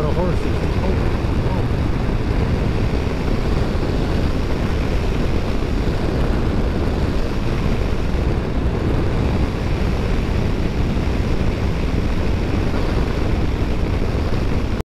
Colorado horses. Oh.